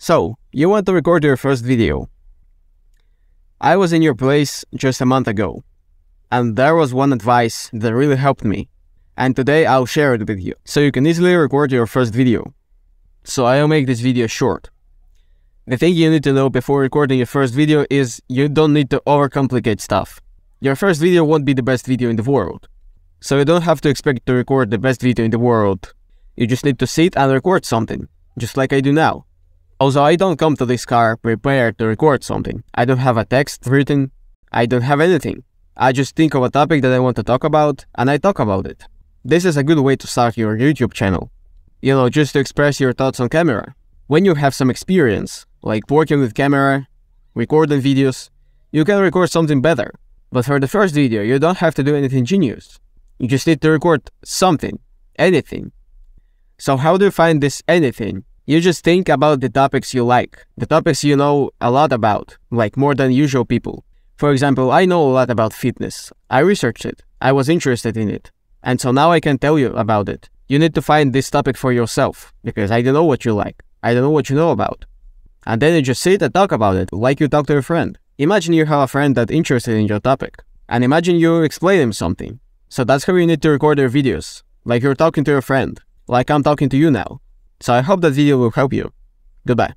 So, you want to record your first video. I was in your place just a month ago, and there was one advice that really helped me, and today I'll share it with you, so you can easily record your first video. So I'll make this video short. The thing you need to know before recording your first video is you don't need to overcomplicate stuff. Your first video won't be the best video in the world. So you don't have to expect to record the best video in the world. You just need to sit and record something, just like I do now. Also, I don't come to this car prepared to record something. I don't have a text written. I don't have anything. I just think of a topic that I want to talk about and I talk about it. This is a good way to start your YouTube channel. You know, just to express your thoughts on camera. When you have some experience, like working with camera, recording videos, you can record something better. But for the first video, you don't have to do anything genius. You just need to record something, anything. So how do you find this anything? You just think about the topics you like, the topics you know a lot about, like more than usual people. For example, I know a lot about fitness. I researched it. I was interested in it. And so now I can tell you about it. You need to find this topic for yourself, because I don't know what you like. I don't know what you know about. And then you just sit and talk about it, like you talk to a friend. Imagine you have a friend that's interested in your topic. And imagine you explain him something. So that's how you need to record your videos, like you're talking to your friend, like I'm talking to you now. So I hope that video will help you. Goodbye.